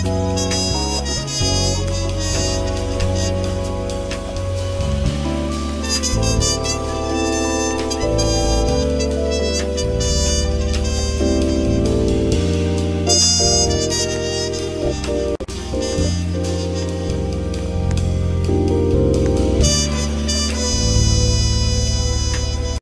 Música